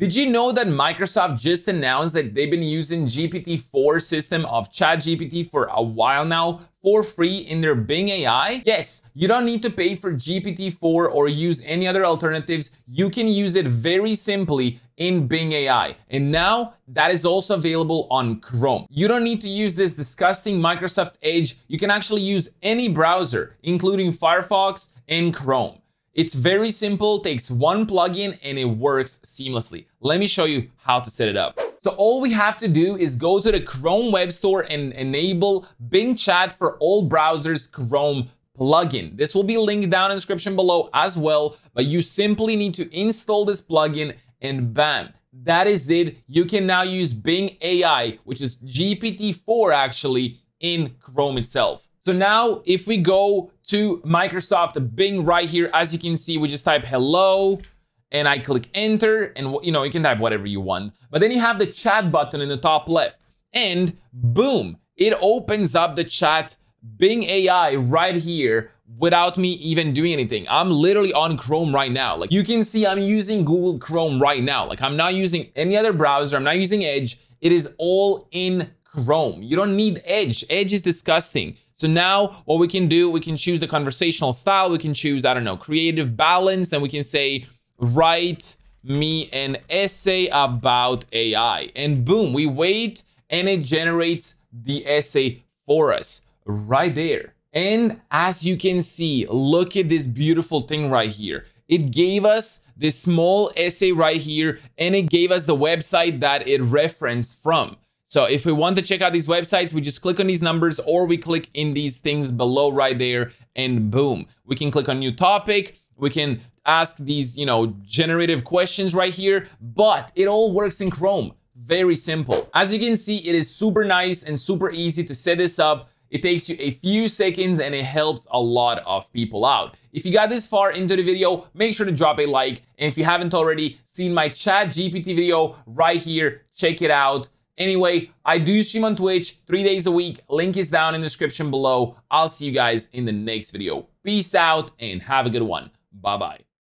Did you know that Microsoft just announced that they've been using GPT-4 system of ChatGPT for a while now for free in their Bing AI? Yes, you don't need to pay for GPT-4 or use any other alternatives. You can use it very simply in Bing AI. And now that is also available on Chrome. You don't need to use this disgusting Microsoft Edge. You can actually use any browser, including Firefox and Chrome. It's very simple, takes one plugin and it works seamlessly. Let me show you how to set it up. So all we have to do is go to the Chrome Web Store and enable Bing Chat for all browsers Chrome plugin. This will be linked down in the description below as well, but you simply need to install this plugin and bam, that is it. You can now use Bing AI, which is GPT-4 actually in Chrome itself. So now if we go to Microsoft Bing right here, as you can see, we just type hello and I click enter and you know, you can type whatever you want. But then you have the chat button in the top left and boom, it opens up the chat Bing AI right here without me even doing anything. I'm literally on Chrome right now. Like you can see I'm using Google Chrome right now. Like I'm not using any other browser. I'm not using Edge. It is all in Chrome. You don't need Edge. Edge is disgusting. So now what we can do, we can choose the conversational style. We can choose, I don't know, creative balance. And we can say, write me an essay about AI. And boom, we wait and it generates the essay for us right there. And as you can see, look at this beautiful thing right here. It gave us this small essay right here and it gave us the website that it referenced from. So if we want to check out these websites, we just click on these numbers or we click in these things below right there and boom. We can click on new topic. We can ask these, you know, generative questions right here, but it all works in Chrome. Very simple. As you can see, it is super nice and super easy to set this up. It takes you a few seconds and it helps a lot of people out. If you got this far into the video, make sure to drop a like. And if you haven't already seen my chat GPT video right here, check it out. Anyway, I do stream on Twitch three days a week. Link is down in the description below. I'll see you guys in the next video. Peace out and have a good one. Bye-bye.